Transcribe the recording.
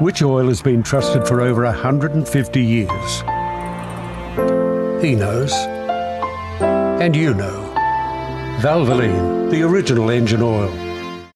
which oil has been trusted for over 150 years. He knows. And you know. Valvoline, the original engine oil.